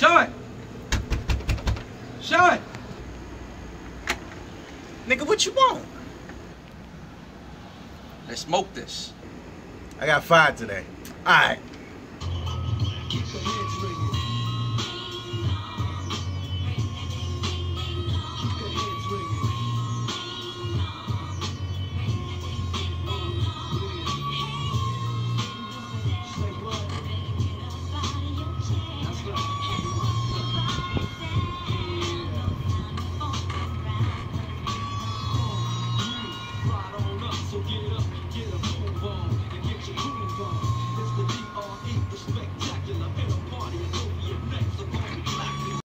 Show it. Show it. Nigga, what you want? Let's smoke this. I got five today. All right.